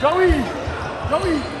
Joey! Joey!